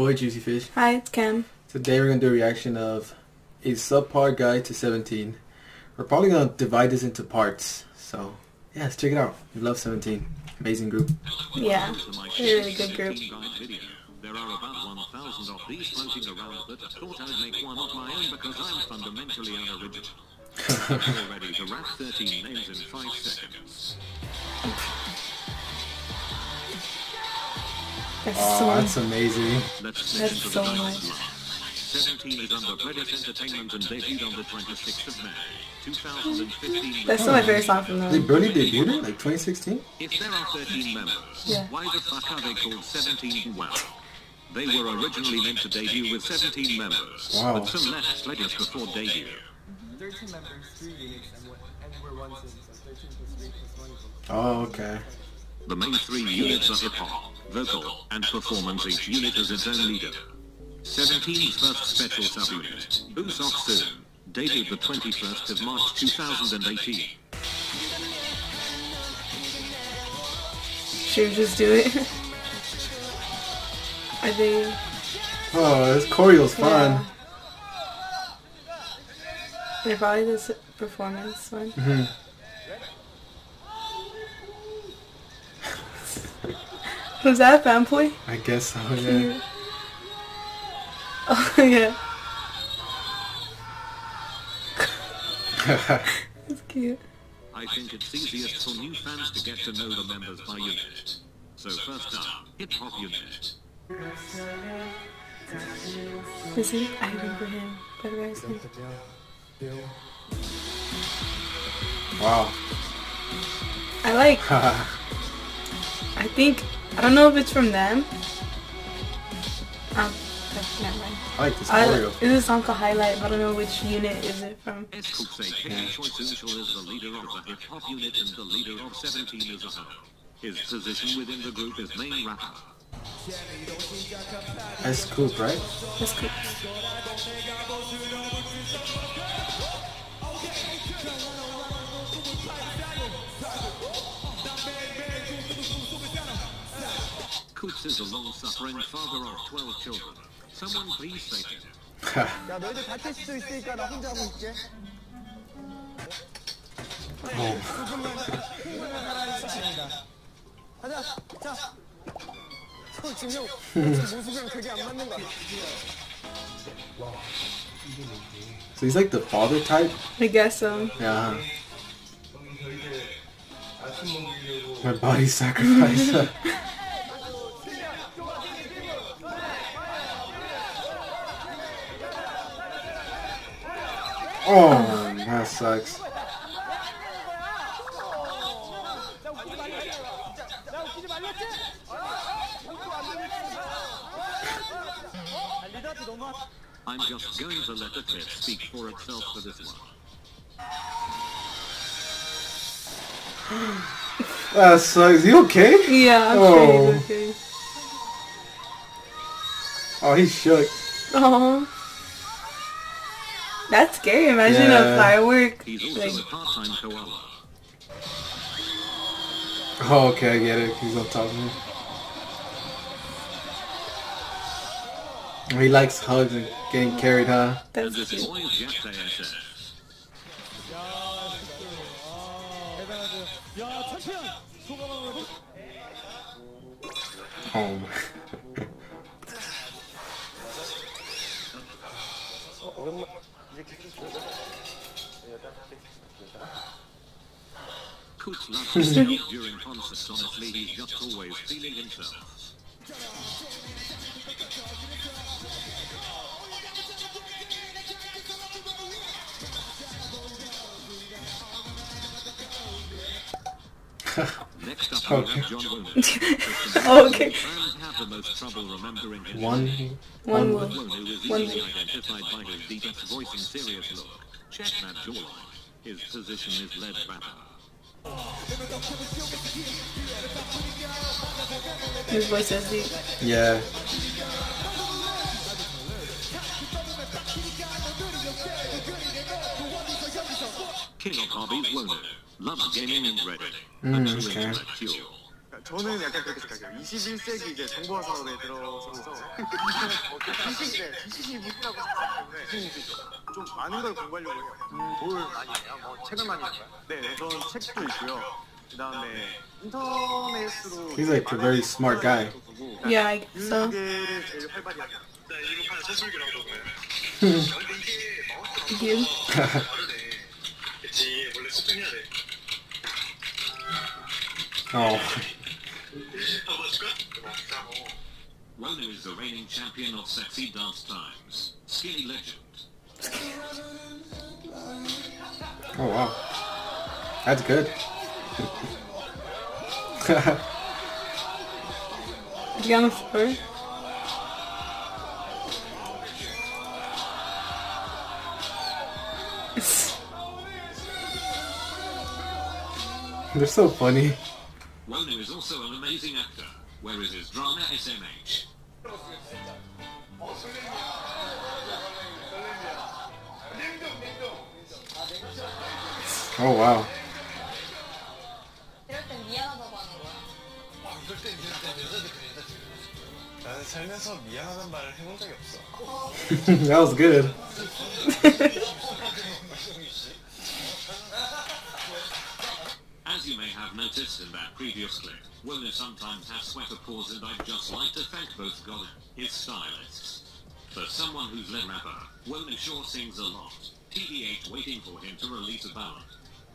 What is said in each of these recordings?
boy Juicy Fish. Hi, it's Cam. Today we're gonna do a reaction of a subpar guide to 17. We're probably gonna divide this into parts. So yeah, let's check it out. We love 17. Amazing group. Yeah, they're a really good group. There are about 1,000 of these floating around but I thought I'd make one of my own because I'm fundamentally unoriginal. We're ready to rap 13 names in 5 seconds. That's Oh, so that's amazing. That's so nice. 17 is under Pledis Entertainment and debuted on the 26th of May, 2015. That's still my favorite song from them. They barely debuted it, like 2016. If there are 13 members, Yeah. why the fuck are they called 17? Well, they were originally meant to debut with 17 members, Wow. but some left sluggish before debut. 13 members, 3 units, and, one, and we're one team, so 13 plus 3 plus 1 equals Oh, okay. The main three units are hip-hop, vocal, and performance. Each unit as its own leader. 17's first special subunit, BooSeokSoon, dated the 21st of March 2018. Should we just do it? I think. Oh, this choreo's fun. Yeah. They're probably this performance one. Mhm. Was that a fanboy? I guess so, yeah. Oh yeah, it's cute. I think it's easiest for new fans to get to know the members by unit. So first up, hip-hop unit. Is he? I remember him. Better guys. wow. I like. I think I don't know if it's from them. Um, that's- never mind. I like this I, choreo. it's a song called Highlight. but I don't know which unit is it from. S. Cooksey, Kenny Choice is the leader of the hip-hop unit and the leader of 17 as a whole. His position within the group is main rapper. That's Coups, right? That's Coups is a long-suffering father of 12 children. Someone please save him. 야 너희들 다칠 수도 있으니까 나 혼자 하고 있게. 뭐. 있습니다. 가자. 자. 모습이랑 되게 안 맞는 거 같아. So he's like the father type? I guess so. Yeah. My body sacrifice. oh, that sucks. I'm just going to let the clip speak for itself for this one. That sucks. Is he okay? Yeah, I'm Oh. sure he's okay. Oh, he's shook. Oh. That's scary. Imagine Yeah. a firework. He's Like, a part-time koala. Oh, okay, I get it. He's on top of me. He likes hugs and getting carried, huh? And that's cute. boy is Jack ASS. Home. Coups loves himself during concerts. Honestly, he's just always feeling himself. Next up, Okay. John. Oh, okay. Fans have the most trouble remembering his One. name. One One will. Wonwoo is One easily will. identified by his deepest voice and serious look. Check that jawline. His position is lead rapper. His voice is deep. Yeah. King of hobbies, Wonwoo. Loves gaming and Reddit. Mm, A true okay. 저는 약간 그렇게 생각해요. 21세기 이제 정보화 사업에 들어서면서 지식, 네, 지식이 무기라고 생각하기 때문에 좀 많은 걸 공부하려고 해요. 뭘 많이 해요? 뭐 책을 많이 읽어요? 네, 네, 저는 책도 있고요. 그 다음에 인터넷으로 He's like a very smart guy. Yeah, I guess so. 유계를 제일 활발히 하죠. 네, 이거 판 서술기라고 그러고요. 근데 이게 마우스가. 다르네. 그치, 원래 수정해야 돼. oh. Wonwoo is the reigning champion of sexy dance times. Skinny legend. Oh wow. That's good. Is he on the floor? They're so funny. Wonwoo is also an amazing actor. Where is his drama SMH? Oh, 없어 that was good. As you may have noticed in that previous clip, Wonwoo sometimes has sweater paws and I'd just like to thank both God and his stylists. For someone who's led rapper, Wonwoo sure sings a lot. TBH waiting for him to release a ballad.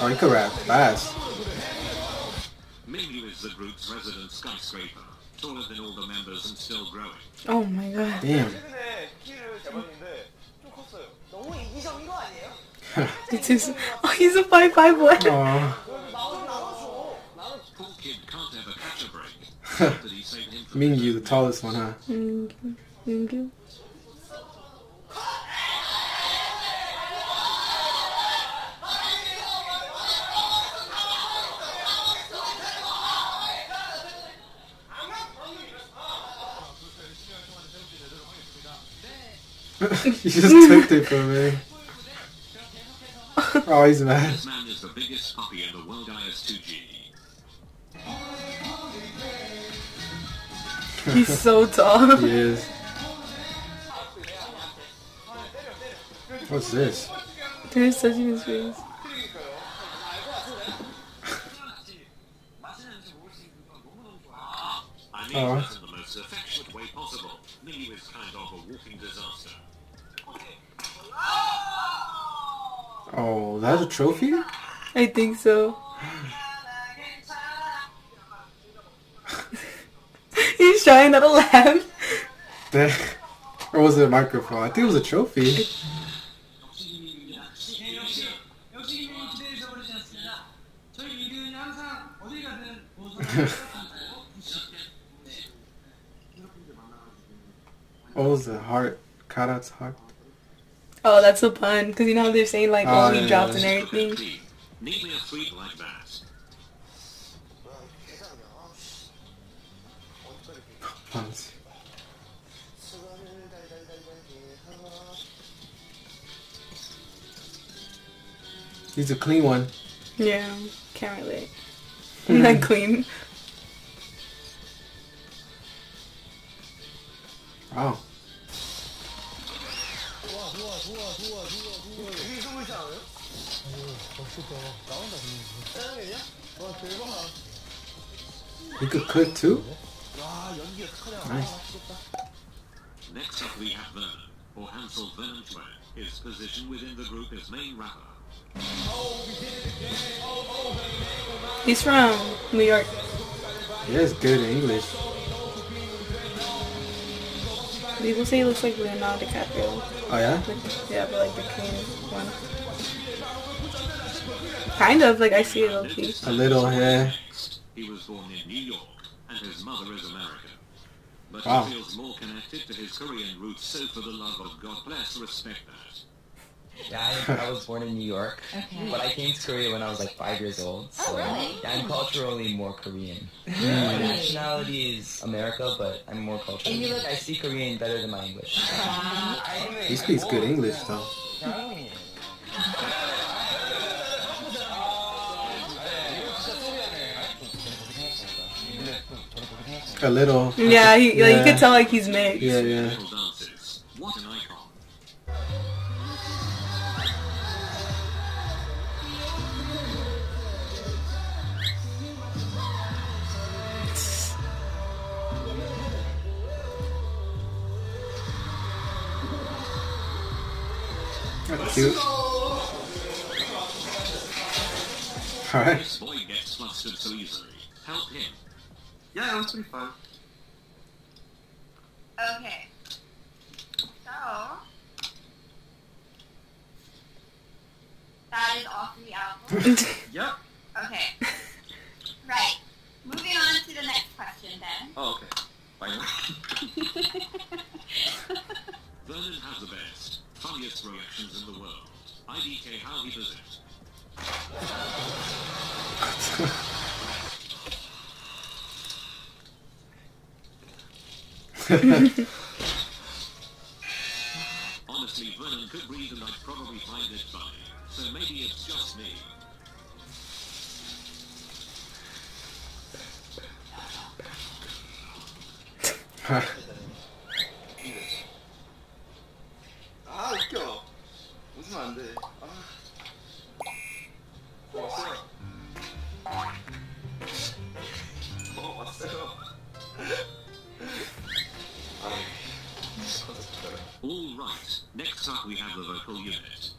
Oh, he could rap fast. Mingyu is the group's resident skyscraper, taller than all the members and still growing. Oh my god. Damn. it's his, oh, he's a 5 5 one. Cool kid can't ever catch a break. Mingyu, the tallest one, huh? Mingyu. Mingyu. he just took it from me. Oh, he's mad. This man is the biggest puppy in the world IS2G. He's so tall. He is. What's this? There's such in his face. Ah, I Oh. the most affectionate way possible. Mingyu is kind of a walking disaster. Oh, that's a trophy? I think so. He's shining at a laugh. Or was it a microphone? I think it was a trophy. what was the heart? Karat's heart? Oh, that's a pun. Because you know how they're saying, like, Oh, oh, he yeah, dropped and everything. Clean. Neatly a freak like that. Puns. He's a clean one. Yeah, can't relate. Not clean. Wow. He could cook too? Nice. Next up we have Vernon, or Hansol Vernon His position within the group is main rapper. He's from New York. He is good English. People say he looks like Leonardo DiCaprio. Oh yeah? Like, yeah, but like the clean one. Kind of like I see it okay. A little, yeah. He was born in New York, and his mother is American. But Wow. he feels more connected to his Korean roots, so for the love of God bless, respect that. Yeah, I, I was born in New York, Okay. but I came to Korea when I was like five years old. Oh, really? yeah, I'm culturally more Korean. My nationality is America, but I'm more culturally. And you look- I see Korean better than my English. Ah. He speaks good English though. A little. Yeah, he, like, you could tell like he's mixed. Yeah, yeah. Little dances. What an icon. That's cute. Alright. Boy gets flustered so easily. Help him. Yeah, it was pretty fun. Okay. So that is all three albums. Yep. Okay. Right. Moving on to the next question then. Oh, okay. Fine. Vernon has the best, funniest reactions in the world. IDK how he does it. Honestly, Vernon could breathe and I'd probably find it funny. So maybe it's just me. 아 Next up we have the vocal unit.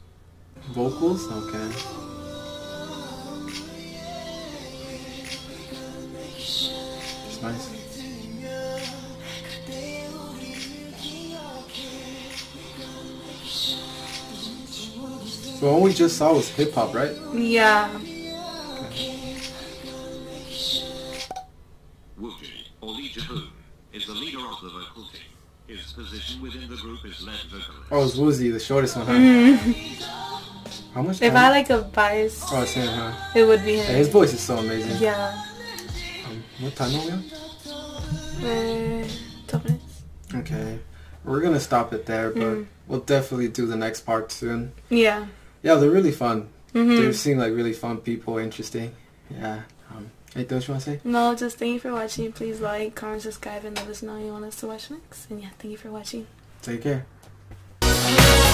Vocals? Okay. It's nice. So what we just saw was hip hop, right? Yeah. Within the group is lead vocalist. Oh, it's Woozi, the shortest one, huh? How much If time? I like a bias, Oh, it's him, huh? it would be Yeah, him. his voice is so amazing. Yeah. Um, what time are we on? Uh, 12 minutes. Okay. We're gonna stop it there, but Mm. we'll definitely do the next part soon. Yeah. Yeah, they're really fun. They hmm seem like really fun people, interesting. Yeah. Um, anything else you want to say? No, just thank you for watching. Please like, comment, subscribe, and let us know you want us to watch next. And yeah, thank you for watching. Take care.